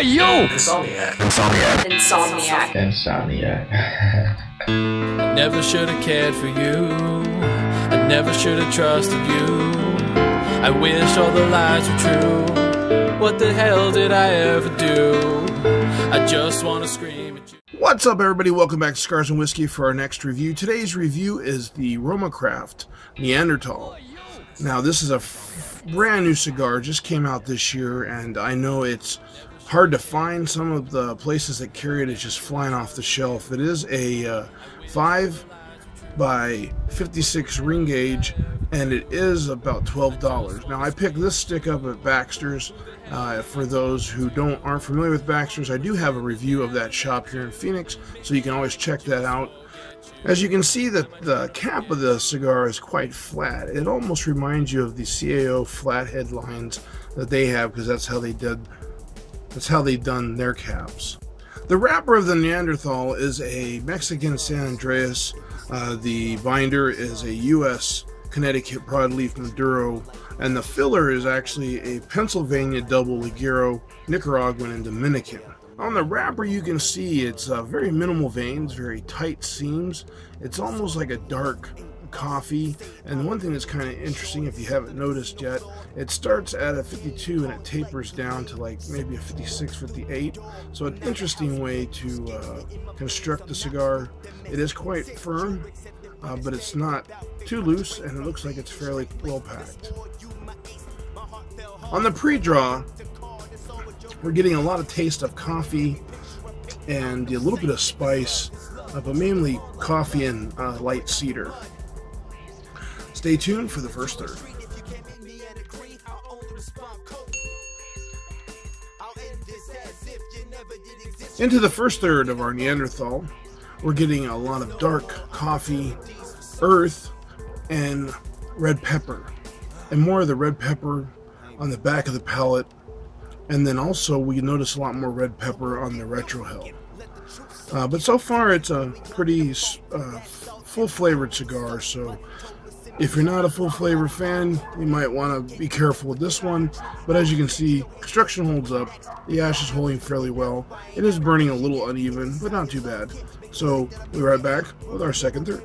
are you? Insomniac. Insomniac. Insomniac. Insomniac. Never should have cared for you. I never should have trusted you. I wish all the lies were true. What the hell did I ever do? I just want to scream at you. What's up, everybody? Welcome back to Cigars and Whiskey for our next review. Today's review is the Roma Craft Neanderthal. Now, this is a brand new cigar, just came out this year, and I know it's hard to find. Some of the places that carry it is just flying off the shelf. It is a uh, 5 by 56 ring gauge and it is about $12. Now I picked this stick up at Baxter's. Uh, for those who don't aren't familiar with Baxter's, I do have a review of that shop here in Phoenix, so you can always check that out. As you can see, the, the cap of the cigar is quite flat. It almost reminds you of the CAO flathead lines that they have because that's how they did that's how they've done their caps. The wrapper of the Neanderthal is a Mexican San Andrés. Uh, the binder is a U.S. Connecticut broadleaf Maduro, and the filler is actually a Pennsylvania double Ligero, Nicaraguan, and Dominican. On the wrapper, you can see it's uh, very minimal veins, very tight seams. It's almost like a dark coffee. And one thing that's kind of interesting, if you haven't noticed yet, it starts at a 52 and it tapers down to like maybe a 56, 58. So an interesting way to uh, construct the cigar. It is quite firm, uh, but it's not too loose, and it looks like it's fairly well packed. On the pre-draw, we're getting a lot of taste of coffee and a little bit of spice, uh, but mainly coffee and uh, light cedar. Stay tuned for the first third. Into the first third of our Neanderthal, we're getting a lot of dark coffee, earth, and red pepper. And more of the red pepper on the back of the palate. And then also we notice a lot more red pepper on the retrohale. Uh, but so far it's a pretty uh, full flavored cigar, so if you're not a full flavor fan, you might want to be careful with this one. But as you can see, construction holds up. The ash is holding fairly well. It is burning a little uneven, but not too bad. So we'll be right back with our second third.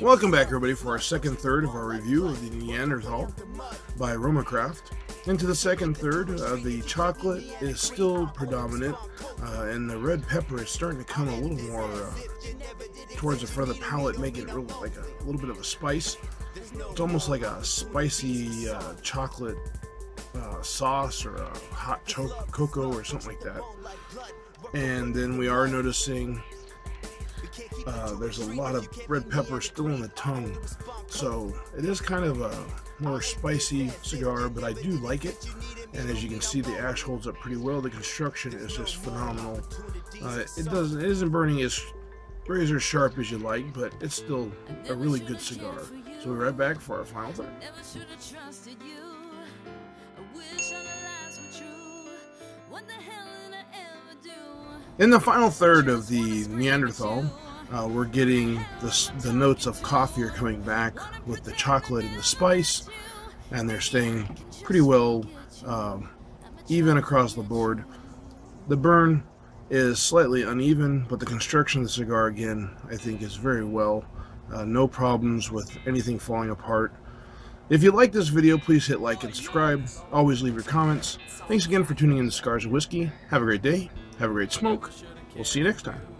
Welcome back, everybody, for our second third of our review of the Neanderthal by Roma Craft. Into the second third, uh, the chocolate is still predominant, uh, and the red pepper is starting to come a little more uh, towards the front of the palate, making it like a, little bit of a spice. It's almost like a spicy uh, chocolate uh, sauce or a hot cocoa or something like that. And then we are noticing uh, there's a lot of red pepper still in the tongue, so it is kind of a more spicy cigar, but I do like it. And as you can see, the ash holds up pretty well. The construction is just phenomenal. Uh, it doesn't, it isn't burning as razor sharp as you like, but it's still a really good cigar. So we're right back for our final third. In the final third of the Neanderthal, uh, we're getting the, the notes of coffee are coming back with the chocolate and the spice, and they're staying pretty well um, even across the board. The burn is slightly uneven, but the construction of the cigar, again, I think is very well. Uh, no problems with anything falling apart. If you like this video, please hit like and subscribe. Always leave your comments. Thanks again for tuning in to Cigars and Whiskey. Have a great day. Have a great smoke. We'll see you next time.